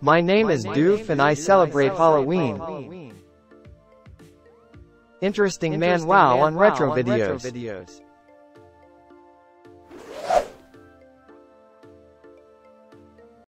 My name is Doof and I celebrate Halloween. Interesting man wow on retro videos.